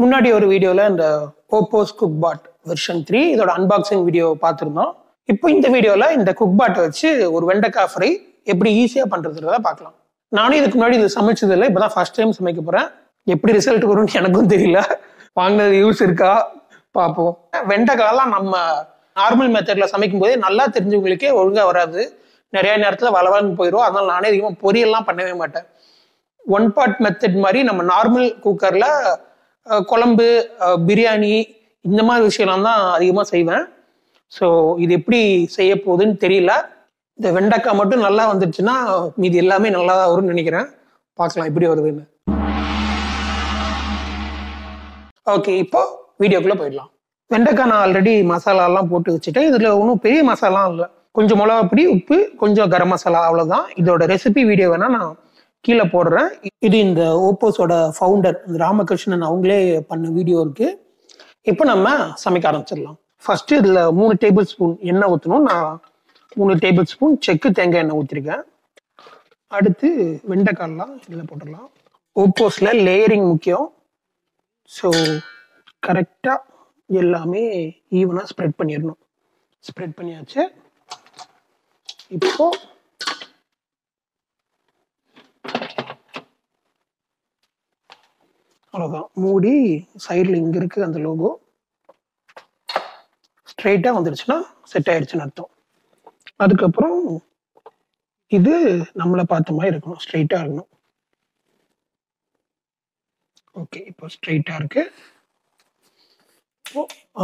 முன்னாடி ஒரு வீடியோவில் இந்த ஓப்போஸ் குக் பாட் வெர்ஷன் த்ரீ இதோட அன்பாக்சிங் வீடியோ பார்த்துருந்தோம். இப்போ இந்த வீடியோவில் இந்த குக் பாட்டை வச்சு ஒரு வெண்டைக்காய் ஃப்ரை எப்படி ஈஸியாக பண்ணுறதுன்றத பார்க்கலாம். நானும் இதுக்கு முன்னாடி இது சமைச்சதில்லை இப்போ தான் ஃபர்ஸ்ட் டைம் சமைக்க போகிறேன் எப்படி ரிசல்ட் வரும்னு எனக்கும் தெரியல. வாங்கினது யூஸ் இருக்கா? பார்ப்போம். வெண்டைக்காயெல்லாம் நம்ம நார்மல் மெத்தடில் சமைக்கும் போதே நல்லா தெரிஞ்சவங்களுக்கே ஒழுங்காக வராது. நிறைய நேரத்தில் வளவலன்னு போயிடும் அதனால் நானே அதிகமாக பொரியல்லாம் பண்ணவே மாட்டேன். ஒன் பார்ட் மெத்தட் மாதிரி நம்ம நார்மல் குக்கரில் குழம்பு பிரியாணி இந்த மாதிரி விஷயம்லாம் தான் அதிகமாக செய்வேன். ஸோ இது எப்படி செய்ய போகுதுன்னு தெரியல. இந்த வெண்டைக்காய் மட்டும் நல்லா வந்துடுச்சுன்னா மீதி எல்லாமே நல்லா தான் வரும்னு நினைக்கிறேன். பார்க்கலாம் எப்படி வருதுன்னு. ஓகே இப்போ வீடியோக்குள்ளே போயிடலாம். வெண்டைக்காய் நான் ஆல்ரெடி மசாலாலாம் போட்டு வச்சுட்டேன். இதில் ஒன்றும் பெரிய மசாலா இல்லை. கொஞ்சம் மிளகா பொடி உப்பு கொஞ்சம் கரம் மசாலா அவ்வளோதான் இதோட ரெசிபி வீடியோ வேணால் நான் கீழே போடுறேன். இது இந்த ஓப்போஸோட ஃபவுண்டர் இந்த ராமகிருஷ்ணன் அவங்களே பண்ண வீடியோ இருக்கு. இப்போ நம்ம சமைக்க ஆரம்பிச்சிடலாம். ஃபர்ஸ்ட் இதில் மூணு டேபிள் ஸ்பூன் எண்ணெய் ஊற்றணும் நான் மூணு டேபிள் ஸ்பூன் செக்கு தேங்காய் எண்ணெய் ஊற்றிருக்கேன் அடுத்து வெண்டைக்கால்லாம் இதில் போட்டுடலாம். ஓப்போஸில் லேயரிங் முக்கியம். ஸோ கரெக்டாக எல்லாமே ஈவனாக ஸ்ப்ரெட் பண்ணிடணும். ஸ்ப்ரெட் பண்ணியாச்சு. இப்போது அவ்வளோதான் மூடி சைடில் இங்கே இருக்குது அந்த லோகோ ஸ்ட்ரெயிட்டாக வந்துடுச்சுன்னா செட் ஆயிடுச்சுன்னு அர்த்தம். அதுக்கப்புறம் இது நம்மளை பார்த்த மாதிரி இருக்கணும். ஸ்ட்ரெயிட்டாக இருக்கணும். ஓகே இப்போ ஸ்ட்ரைட்டாக இருக்கு.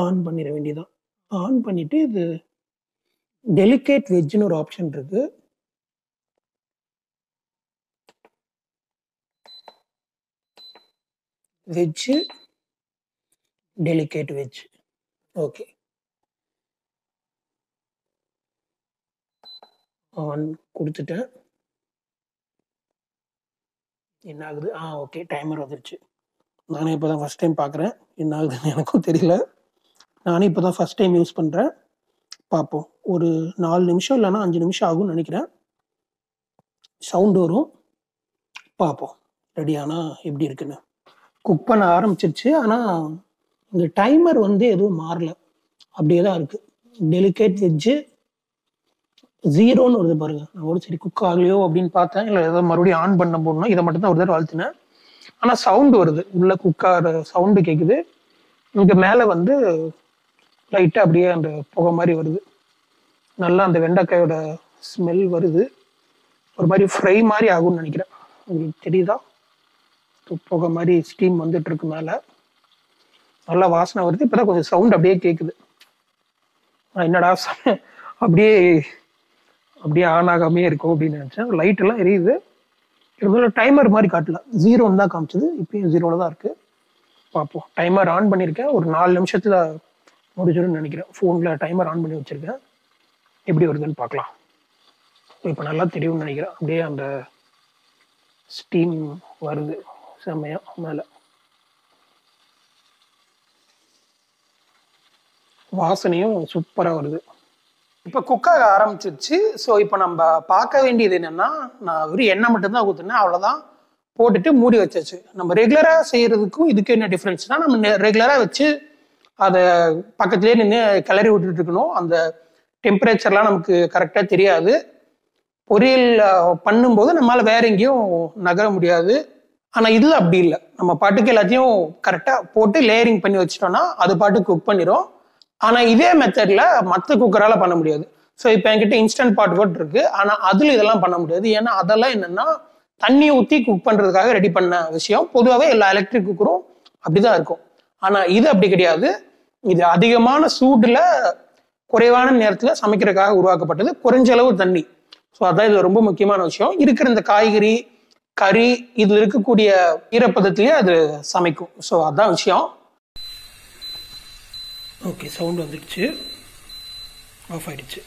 ஆன் பண்ணிட வேண்டியதான் ஆன் பண்ணிவிட்டு இது டெலிகேட் வெஜ்ஜுன்னு ஒரு ஆப்ஷன் இருக்குது veg delicate veg okay on கொடுத்துட்டேன். என்ன ஆகுது ஆ ஓகே டைமர் வந்துருச்சு. நானே இப்போ தான் ஃபஸ்ட் டைம் பார்க்குறேன் என்ன ஆகுதுன்னு எனக்கும் தெரியல. நானே இப்போ தான் ஃபஸ்ட் டைம் யூஸ் பண்ணுறேன் பார்ப்போம் ஒரு நாலு நிமிஷம் இல்லைன்னா அஞ்சு நிமிஷம் ஆகும்னு நினைக்கிறேன். சவுண்ட் வரும். பார்ப்போம் ரெடியானா எப்படி இருக்குன்னு. குக் பண்ண ஆரம்பிச்சிருச்சு. ஆனால் இந்த டைமர் வந்து எதுவும் மாறல. அப்படியே தான் இருக்குது டெலிகேட் வெஜ்ஜு ஜீரோன்னு வருது பாருங்க. நான் ஒரு சரி குக் ஆகலையோ அப்படின்னு பார்த்தேன். இல்லை ஏதோ மறுபடியும் ஆன் பண்ண போடணும் இதை மட்டும் தான் ஒரு தடவை அழுத்தினேன். ஆனால் சவுண்டு வருது. உள்ள குக்கார சவுண்டு கேட்குது இங்கே மேலே வந்து லைட்டாக அப்படியே அந்த புகை மாதிரி வருது. நல்லா அந்த வெண்டைக்காயோட ஸ்மெல் வருது. ஒரு மாதிரி ஃப்ரை மாதிரி ஆகும்னு நினைக்கிறேன். உங்களுக்கு தெரியுதா? புகை மாதிரி ஸ்டீம் வந்துட்டு இருக்கு மேலே. நல்லா வாசனை வருது. இப்போதான் கொஞ்சம் சவுண்ட் அப்படியே கேட்குது என்னடா ச- அப்படியே அப்படியே ஆன் ஆகாமே இருக்கும் அப்படின்னு நினச்சேன். லைட் எல்லாம் எரியுது. இருந்தாலும் டைமர் மாதிரி காட்டல. ஜீரோன்னு தான் காமிச்சது. இப்பயும் ஜீரோவில் தான் இருக்கு. பார்ப்போம். டைமர் ஆன் பண்ணியிருக்கேன் ஒரு நாலு நிமிஷத்தில் முடிஞ்சிடும்னு நினைக்கிறேன். ஃபோனில் டைமர் ஆன் பண்ணி வச்சிருக்கேன். எப்படி வருதுன்னு பார்க்கலாம். இப்போ நல்லா தெரியும்னு நினைக்கிறேன். அப்படியே அந்த ஸ்டீம் வருது. சமயம் மேலே வாசனையும் சூப்பராக வருது இப்போ குக்காக ஆரம்பிச்சிருச்சு ஸோ இப்போ நம்ம பார்க்க வேண்டியது என்னென்னா நான் வெறும் எண்ணெய் மட்டும்தான் ஊற்றுனேன் அவ்வளோதான் போட்டுட்டு மூடி வச்சாச்சு நம்ம ரெகுலராக செய்கிறதுக்கும் இதுக்கு என்ன டிஃப்ரென்ஸ்னால் நம்ம ரெகுலராக வச்சு அதை பக்கத்துலேயே நின்று கிளறி விட்டுட்டு இருக்கணும் அந்த டெம்பரேச்சர்லாம் நமக்கு கரெக்டாக தெரியாது பொரியல் பண்ணும்போது நம்மளால் வேற எங்கேயும் நகர முடியாது ஆனால் இதில் அப்படி இல்லை. நம்ம பாட்டுக்கு எல்லாத்தையும் கரெக்டாக போட்டு லேயரிங் பண்ணி வச்சிட்டோம்னா அது பாட்டுக்கு குக் பண்ணிடும் ஆனால் இதே மெத்தடில் மற்ற குக்கரால் பண்ண முடியாது. ஸோ இப்போ என்கிட்ட இன்ஸ்டன்ட் பாட் கூட இருக்கு. ஆனால் அதில் இதெல்லாம் பண்ண முடியாது. ஏன்னா அதெல்லாம் என்னன்னா தண்ணி ஊற்றி குக் பண்ணுறதுக்காக ரெடி பண்ண விஷயம். பொதுவாகவே எல்லா எலக்ட்ரிக் குக்கரும் அப்படிதான் இருக்கும். ஆனால் இது அப்படி கிடையாது. இது அதிகமான சூடில் குறைவான நேரத்தில் சமைக்கிறதுக்காக உருவாக்கப்பட்டது. குறைஞ்ச அளவு தண்ணி. ஸோ அதான் இது ரொம்ப முக்கியமான விஷயம். இருக்கிற இந்த காய்கறி கறி இதில் இருக்கக்கூடிய ஈரப்பதத்திலேயே அது சமைக்கும். ஸோ அதான் விஷயம். ஓகே சவுண்ட் வந்துடுச்சு ஆஃப் ஆயிடுச்சு.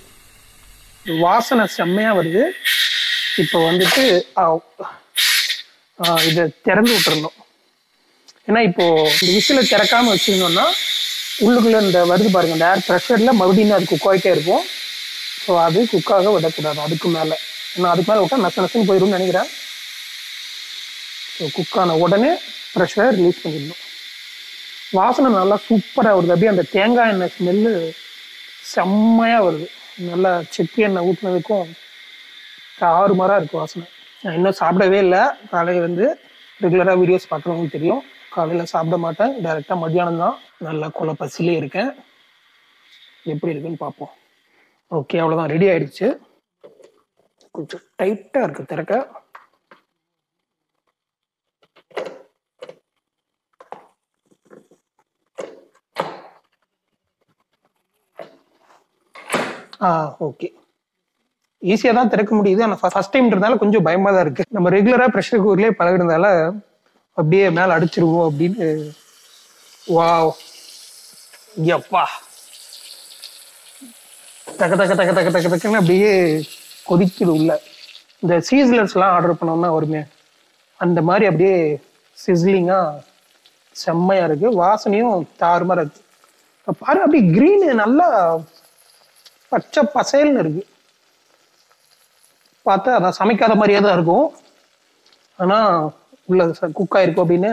வாசனை செம்மையா வருது. இப்போ வந்துட்டு இதை திறந்து விட்டுறணும். ஏன்னா இப்போ இந்த விசில திறக்காம வச்சிருந்தோம்னா உள்ளுக்குள்ள இந்த வருது பாருங்க இந்த ஏர் ப்ரெஷர்ல மறுபடியும் அது குக் ஆகிட்டே இருக்கும். ஸோ அது குக்காக விடக்கூடாது அதுக்கு மேலே. ஏன்னா அதுக்கு மேலே விட்டா நச நசன்னு போயிடும்னு நினைக்கிறேன். குக் குக்கான உடனே ப்ரெஷரை ரிலீஸ் பண்ணிடணும். வாசனை நல்லா சூப்பராக வருது. அப்படியே அந்த தேங்காய் எண்ணெய் ஸ்மெல்லு செம்மையாக வருது. நல்லா செக்கு எண்ணெய் ஊற்றுனதுக்கும் ஆறுமாராக இருக்குது வாசனை. நான் இன்னும் சாப்பிடவே இல்லை. காலையில் வந்து ரெகுலராக வீடியோஸ் பார்க்குறவங்களுக்கு தெரியும். காலையில் சாப்பிட மாட்டேன். டைரெக்டாக மத்தியானம் தான். நல்லா கொலை பசிலே இருக்கேன். எப்படி இருக்குன்னு பார்ப்போம். ஓகே அவ்வளோதான் ரெடி ஆயிடுச்சு. கொஞ்சம் டைட்டாக இருக்குது திறக்க. ஓகே ஈஸியாக தான் திறக்க முடியுது. ஆனால் ஃபஸ்ட் டைம்ன்றதால கொஞ்சம் பயமாக தான் இருக்குது நம்ம ரெகுலராக ப்ரெஷர் குக்கர்லேயே பழகினதால அப்படியே மேலே அடிச்சிருவோம் அப்படின்னு. வா எப்பா. தக்க தக்க தக்க தக்க தக்க தக்கன்னு அப்படியே கொதிக்குது உள்ள. இந்த சீசலர்ஸ்லாம் ஆர்டர் பண்ணோம்னா வருமே அந்த மாதிரி அப்படியே சிஸ்லிங்காக செம்மையாக இருக்குது வாசனையும் தாறுமாறாக இருக்குது பாரு அப்படியே க்ரீனு நல்லா பச்சை பசேல்னு இருக்கு. பார்த்தா அதான் சமைக்காத மாதிரியே தான் இருக்கும். ஆனால் உள்ள குக் ஆயிருக்கும் அப்படின்னு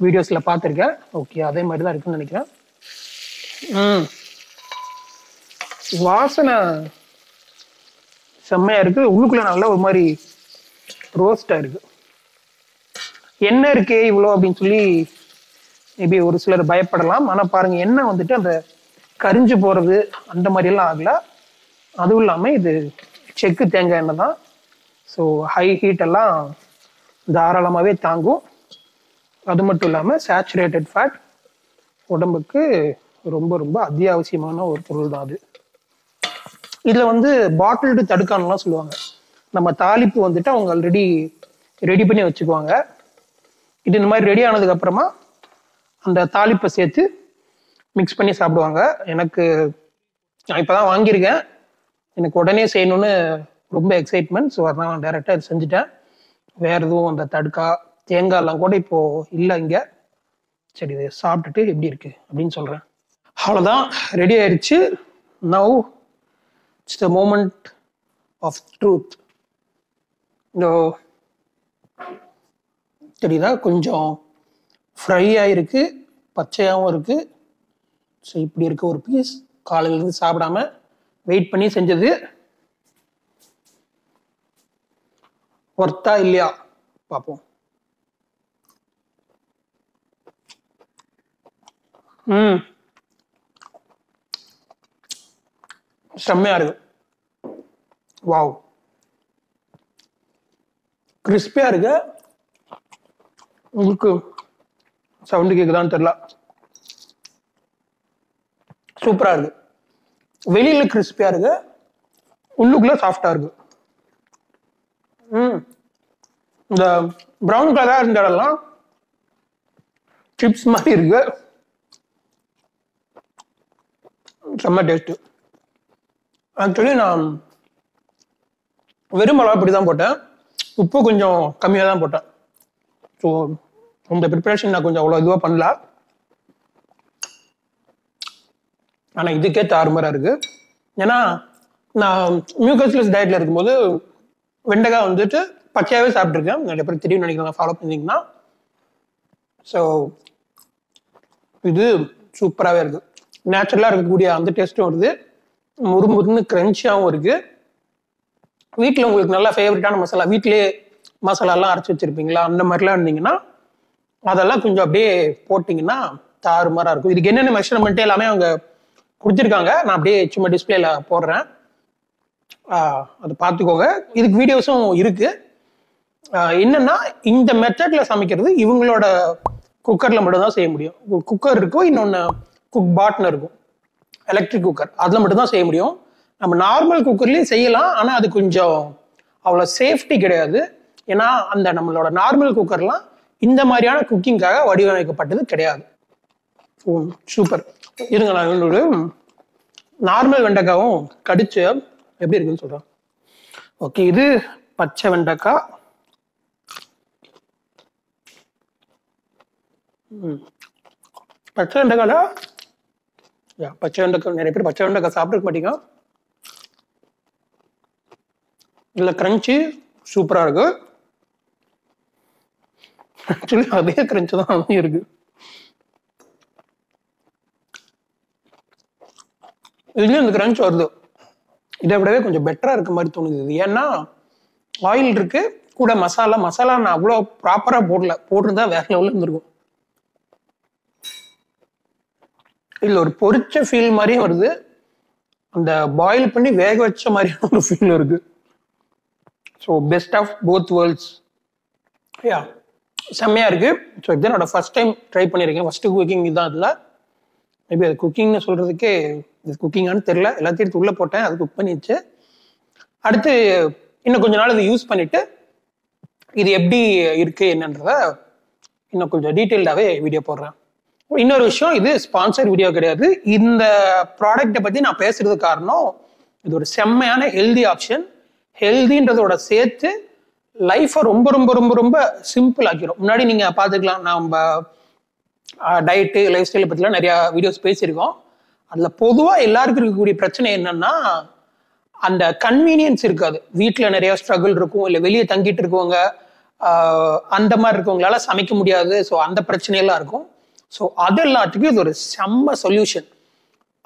வீடியோஸில் பார்த்துருக்கேன். ஓகே அதே மாதிரி தான் இருக்குன்னு நினைக்கிறேன். ம். வாசனை செம்மையாக இருக்கு. உள்ளுக்குள்ள நல்ல ஒரு மாதிரி ரோஸ்டாக இருக்கு. என்ன இருக்கே இவ்வளோ அப்படின்னு சொல்லி மேபி ஒரு சிலர் பயப்படலாம். ஆனால் பாருங்கள் எண்ணெய் வந்துட்டு அந்த கரிஞ்சு போகிறது அந்த மாதிரிலாம் ஆகலை. அதுவும் இல்லாமல் இது செக்கு தேங்காய் எண்ணெய் தான். ஸோ ஹை ஹீட்டெல்லாம் தாராளமாகவே தாங்கும். அது மட்டும் இல்லாமல் சேச்சுரேட்டட் ஃபேட் உடம்புக்கு ரொம்ப ரொம்ப அத்தியாவசியமான ஒரு பொருள் தான் அது. இதில் வந்து பாட்டில்டு தடுக்கான்லாம் சொல்லுவாங்க. நம்ம தாளிப்பு வந்துட்டு அவங்க ஆல்ரெடி ரெடி பண்ணி வச்சுக்குவாங்க. இது இந்த மாதிரி ரெடி ஆனதுக்கப்புறமா அந்த தாளிப்பை சேர்த்து மிக்ஸ் பண்ணி சாப்பிடுவாங்க. எனக்கு நான் இப்போ தான் வாங்கியிருக்கேன். எனக்கு உடனே செய்யணும்னு ரொம்ப எக்ஸைட்மெண்ட் ஸோ அதான் நான் இது செஞ்சுட்டேன். வேறு எதுவும் அந்த தடுக்கா தேங்காய்லாம் கூட இப்போ இல்லை இங்கே. சரி இதை சாப்பிட்டுட்டு எப்படி இருக்கு அப்படின்னு சொல்கிறேன் அவ்வளோதான் ரெடி ஆயிடுச்சு now it's the moment of truth இந்த தெரியுதா? கொஞ்சம் ஃப்ரை ஆகிருக்கு பச்சையாகவும் இருக்குது ஸோ இப்படி இருக்க ஒரு பீஸ் காலையிலேருந்து சாப்பிடாம வெயிட் பண்ணி செஞ்சது ஒர்த்தா இல்லையா? பார்ப்போம். ம். செம்மையா இருக்கு. வாவ். கிறிஸ்பியா இருக்கு. உங்களுக்கு சவுண்டு கேக்குதான்னு தெரியல. சூப்பரா இருக்கு. வெளியில கிறிஸ்பியா இருக்கு. உள்ளுக்குள்ள சாஃப்டா இருக்கு. ம். இந்த ப்ரௌன் கலரா இருந்த இடம்லாம் சிப்ஸ் மாதிரி இருக்கு. செம்ம டேஸ்ட் ஆக்சுவலி நான் வெறும் மிளகா இப்படி தான் போட்டேன். உப்பு கொஞ்சம் கம்மியாக தான் போட்டேன். ஸோ இந்த ப்ரிப்பரேஷன் நான் கொஞ்சம் அவ்வளோ இதுவாக பண்ணல. ஆனால் இதுக்கே தாறுமாறாக இருக்கு. ஏன்னா நான் மியூகஸ்லெஸ் டயட்ல இருக்கும்போது வெண்டைக்காய் வந்துட்டு பச்சையாகவே சாப்பிட்ருக்கேன் நிறைய பேர் தெரியும் நினைக்கிறேன் ஃபாலோ பண்ணிங்கன்னா ஸோ இது சூப்பராகவே இருக்கு. நேச்சுரலாக இருக்கக்கூடிய அந்த டேஸ்ட்டும் வருது. முறுமுறுன்னு கிரன்ச்சியாகவும் இருக்கு. வீட்டில் உங்களுக்கு நல்லா ஃபேவரட்டான மசாலா வீட்டிலே மசாலாலாம் அரைச்சி வச்சிருப்பீங்களா? அந்த மாதிரிலாம் இருந்தீங்கன்னா அதெல்லாம் கொஞ்சம் அப்படியே போட்டிங்கன்னா தாறுமாறாக இருக்கும். இதுக்கு என்னென்ன மெஷர்மெண்ட்டே எல்லாமே அவங்க கொடுத்துருக்காங்க. நான் அப்படியே சும்மா டிஸ்பிளேல போடுறேன். அது பார்த்துக்கோங்க. இதுக்கு வீடியோஸும் இருக்கு. என்னன்னா இந்த மெத்தட்ல சமைக்கிறது இவங்களோட குக்கர்ல மட்டும்தான் செய்ய முடியும். குக்கர் இருக்கும் இன்னொன்று குக் பாட்னர் இருக்கும். எலக்ட்ரிக் குக்கர் அதில் மட்டும்தான் செய்ய முடியும். நம்ம நார்மல் குக்கர்லேயும் செய்யலாம். ஆனால் அது கொஞ்சம் அவ்வளோ சேஃப்டி கிடையாது. ஏன்னா அந்த நம்மளோட நார்மல் குக்கர்லாம் இந்த மாதிரியான குக்கிங்காக வடிவமைக்கப்பட்டது கிடையாது. ஓ சூப்பர் இருங்க நான் என்னோட நார்மல் வெண்டைக்காவும் கடிச்சு எப்படி இருக்குன்னு சொல்கிறேன் ஓகே இது பச்சை வெண்டைக்காய். ம். பச்சை வெண்டைக்கால யா பச்சை வெண்டைக்காய் நிறைய பேர் பச்சை வெண்டைக்காய் சாப்பிட்டுக்க மாட்டீங்க. இல்லை கிரன்ச்சி சூப்பராக இருக்கு. ஆக்சுவலி அதே கிரன்ச்சு தான் அதுவும் இருக்கு. இதுலேயும் இந்த கிரன்ச் வருது. இதை விடவே கொஞ்சம் பெட்டராக இருக்க மாதிரி தோணுது இது. ஏன்னா ஆயில் இருக்கு கூட மசாலா மசாலா நான் அவ்வளோ ப்ராப்பராக போடல. போட்டிருந்தா வேற லெவலில் இருந்திருக்கும். இதில் ஒரு பொரிச்ச ஃபீல் மாதிரியும் வருது. அந்த பாயில் பண்ணி வேக வச்ச மாதிரியான ஒரு ஃபீல் இருக்கு so best of both worlds ya செம்மையாக இருக்கு. ஸோ இதுதான் என்னோட ஃபர்ஸ்ட் டைம் ட்ரை பண்ணியிருக்கேன். ஃபர்ஸ்ட் குக்கிங் இதுதான் அதில். மேபி அது குக்கிங்னு சொல்கிறதுக்கே இது குக்கிங்கானு தெரில எல்லாத்தையும் எடுத்து உள்ளே போட்டேன். அது குக் பண்ணிடுச்சு. அடுத்து இன்னும் கொஞ்ச நாள் இதை யூஸ் பண்ணிட்டு இது எப்படி இருக்கு என்னன்றத இன்னும் கொஞ்சம் டீட்டெயில்டாகவே வீடியோ போடுறேன். இன்னொரு விஷயம் இது ஸ்பான்சர் வீடியோ கிடையாது. இந்த ப்ராடக்ட்டை பற்றி நான் பேசுறது காரணம் இது ஒரு செம்மையான ஹெல்தி ஆப்ஷன் ஹெல்தின்றதோட சேர்த்து லைஃப்பை ரொம்ப ரொம்ப ரொம்ப ரொம்ப சிம்பிள் ஆக்கிடும் முன்னாடி நீங்கள் பார்த்துக்கலாம். நம்ம டயட்டு லைஃப் ஸ்டைலை பற்றிலாம் நிறையா வீடியோஸ் பேசியிருக்கோம். அதில் பொதுவாக எல்லாருக்கும் இருக்கக்கூடிய பிரச்சனை என்னன்னா அந்த கன்வீனியன்ஸ் இருக்காது. வீட்டில் நிறைய ஸ்ட்ரகிள் இருக்கும் இல்லை வெளியே தங்கிட்டு இருக்கவங்க அந்த மாதிரி இருக்கவங்களால சமைக்க முடியாது. ஸோ அந்த பிரச்சனையெல்லாம் இருக்கும். ஸோ அது எல்லாத்துக்கும் இது ஒரு செம்ம சொல்யூஷன்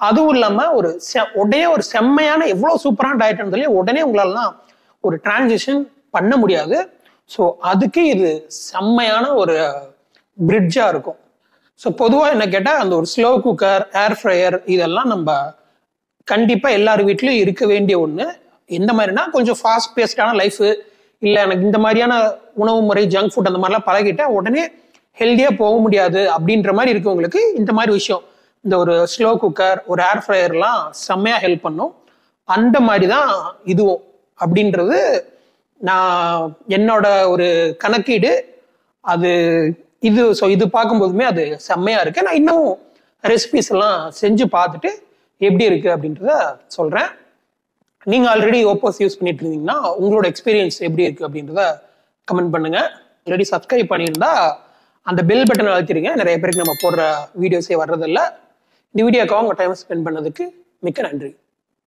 அதுவும் இல்லாமல் ஒரு செ உடனே ஒரு செம்மையான எவ்வளோ சூப்பரான டயட் இருந்தாலே உடனே உங்களாலலாம் ஒரு டிரான்சிஷன் பண்ண முடியாது. ஸோ அதுக்கு இது செம்மையான ஒரு பிரிட்ஜாக இருக்கும். ஸோ பொதுவாக என்ன கேட்டால் அந்த ஒரு ஸ்லோ குக்கர் ஏர் ஃப்ரையர் இதெல்லாம் நம்ம கண்டிப்பாக எல்லார் வீட்லையும் இருக்க வேண்டிய ஒன்று எந்த மாதிரினா கொஞ்சம் ஃபாஸ்ட் பேஸ்டான லைஃபு இல்லை எனக்கு இந்த மாதிரியான உணவு முறை ஜங்க் ஃபுட் அந்த மாதிரிலாம் பழகிட்டால் உடனே ஹெல்த்தியாக போக முடியாது அப்படின்ற மாதிரி இருக்கவங்களுக்கு இந்த மாதிரி விஷயம். இந்த ஒரு ஸ்லோ குக்கர் ஒரு ஏர் ஃப்ரையர்லாம் செம்மையாக ஹெல்ப் பண்ணும். அந்த மாதிரி தான் இதுவும் அப்படின்றது நான் என்னோட ஒரு கணக்கீடு. அது இது ஸோ இது பார்க்கும்போதுமே அது செம்மையாக இருக்குது நான் இன்னும் ரெசிபிஸ் எல்லாம் செஞ்சு பார்த்துட்டு எப்படி இருக்குது அப்படின்றத சொல்கிறேன் நீங்கள் ஆல்ரெடி ஓப்போஸ் யூஸ் பண்ணிட்டு இருந்தீங்கன்னா உங்களோட எக்ஸ்பீரியன்ஸ் எப்படி இருக்குது அப்படின்றத கமெண்ட் பண்ணுங்கள் ஆல்ரெடி சப்ஸ்கிரைப் பண்ணியிருந்தா அந்த பெல் பட்டன் அழுத்திடுங்க. நிறைய பேருக்கு நம்ம போடுற வீடியோஸே வர்றதில்ல. இந்த வீடியோக்காக உங்கள் டைம் ஸ்பெண்ட் பண்ணதுக்கு மிக்க நன்றி.